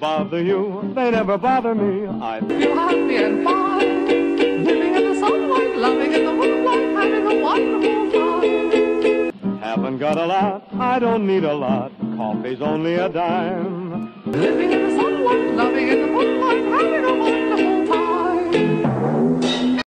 bother you, they never bother me. I feel happy and fine, living in the sunlight, loving in the moonlight, having a wonderful time. Haven't got a lot, I don't need a lot, coffee's only a dime. Living